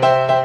Bye.